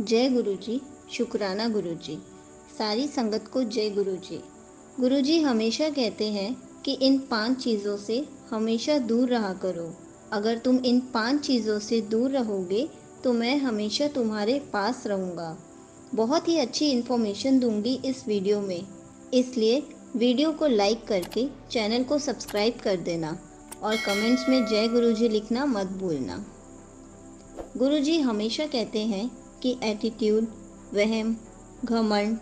जय गुरु जी शुक्राना गुरु जी सारी संगत को जय गुरु जी गुरु जी हमेशा कहते हैं कि इन पाँच चीज़ों से हमेशा दूर रहा करो। अगर तुम इन पाँच चीज़ों से दूर रहोगे तो मैं हमेशा तुम्हारे पास रहूँगा। बहुत ही अच्छी इन्फॉर्मेशन दूँगी इस वीडियो में। इसलिए वीडियो को लाइक करके चैनल को सब्सक्राइब कर देना और कमेंट्स में जय गुरु जी लिखना मत भूलना। गुरु जी हमेशा कहते हैं कि एटीट्यूड वहम, घमंड,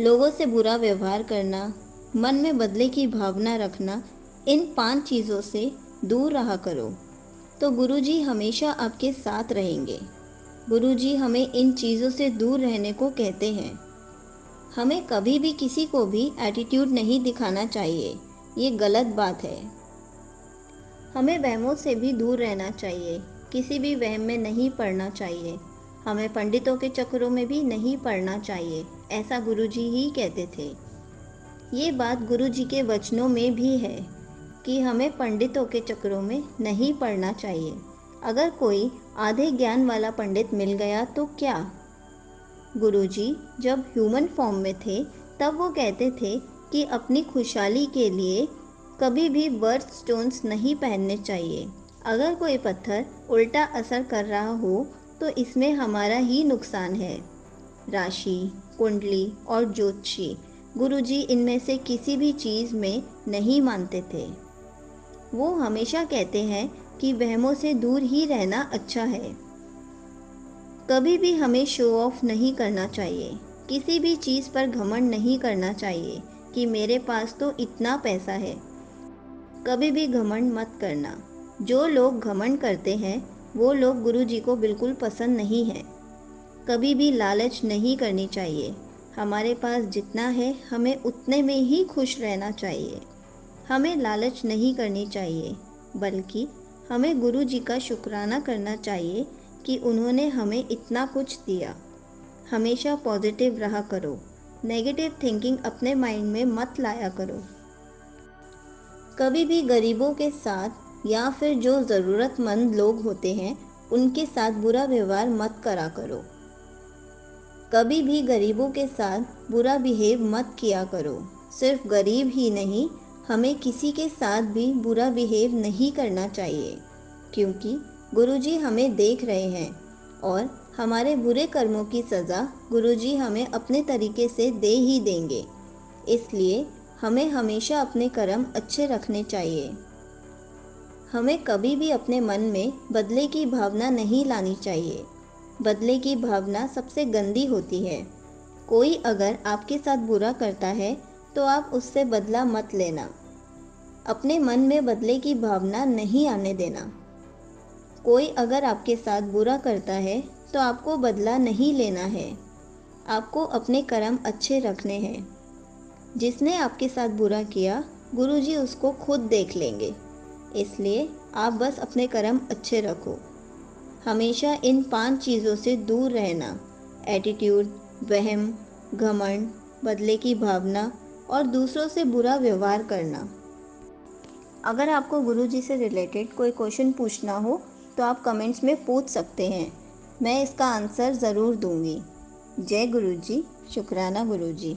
लोगों से बुरा व्यवहार करना, मन में बदले की भावना रखना, इन पाँच चीज़ों से दूर रहा करो। तो गुरुजी हमेशा आपके साथ रहेंगे। गुरुजी हमें इन चीज़ों से दूर रहने को कहते हैं। हमें कभी भी किसी को भी एटीट्यूड नहीं दिखाना चाहिए। ये गलत बात है। हमें वहमों से भी दूर रहना चाहिए। किसी भी वहम में नहीं पड़ना चाहिए। हमें पंडितों के चक्रों में भी नहीं पढ़ना चाहिए, ऐसा गुरुजी ही कहते थे। ये बात गुरुजी के वचनों में भी है कि हमें पंडितों के चक्रों में नहीं पढ़ना चाहिए। अगर कोई आधे ज्ञान वाला पंडित मिल गया तो क्या? गुरुजी जब ह्यूमन फॉर्म में थे, तब वो कहते थे कि अपनी खुशहाली के लिए कभी भी बर्थ स्टोन्स नहीं पहनने चाहिए। अगर कोई पत्थर उल्टा असर कर रहा हो तो इसमें हमारा ही नुकसान है। राशि, कुंडली और ज्योतिषी गुरुजी इनमें से किसी भी चीज़ में नहीं मानते थे। वो हमेशा कहते हैं कि वहमों से दूर ही रहना अच्छा है। कभी भी हमें शो ऑफ़ नहीं करना चाहिए। किसी भी चीज़ पर घमंड नहीं करना चाहिए कि मेरे पास तो इतना पैसा है। कभी भी घमंड मत करना। जो लोग घमंड करते हैं वो लोग गुरु जी को बिल्कुल पसंद नहीं है। कभी भी लालच नहीं करनी चाहिए। हमारे पास जितना है, हमें उतने में ही खुश रहना चाहिए। हमें लालच नहीं करनी चाहिए, बल्कि हमें गुरु जी का शुक्राना करना चाहिए कि उन्होंने हमें इतना कुछ दिया। हमेशा पॉजिटिव रहा करो। नेगेटिव थिंकिंग अपने माइंड में मत लाया करो। कभी भी गरीबों के साथ या फिर जो ज़रूरतमंद लोग होते हैं, उनके साथ बुरा व्यवहार मत करा करो। कभी भी गरीबों के साथ बुरा बिहेव मत किया करो। सिर्फ़ गरीब ही नहीं, हमें किसी के साथ भी बुरा बिहेव नहीं करना चाहिए, क्योंकि गुरुजी हमें देख रहे हैं, और हमारे बुरे कर्मों की सज़ा गुरुजी हमें अपने तरीके से दे ही देंगे। इसलिए हमें हमेशा अपने कर्म अच्छे रखने चाहिए। हमें कभी भी अपने मन में बदले की भावना नहीं लानी चाहिए। बदले की भावना सबसे गंदी होती है। कोई अगर आपके साथ बुरा करता है तो आप उससे बदला मत लेना। अपने मन में बदले की भावना नहीं आने देना। कोई अगर आपके साथ बुरा करता है तो आपको बदला नहीं लेना है। आपको अपने कर्म अच्छे रखने हैं। जिसने आपके साथ बुरा किया, गुरुजी उसको खुद देख लेंगे। इसलिए आप बस अपने कर्म अच्छे रखो। हमेशा इन पाँच चीज़ों से दूर रहना। एटीट्यूड वहम, घमंड, बदले की भावना और दूसरों से बुरा व्यवहार करना। अगर आपको गुरु जी से रिलेटेड कोई क्वेश्चन पूछना हो तो आप कमेंट्स में पूछ सकते हैं। मैं इसका आंसर ज़रूर दूँगी। जय गुरु जी शुक्राना गुरु जी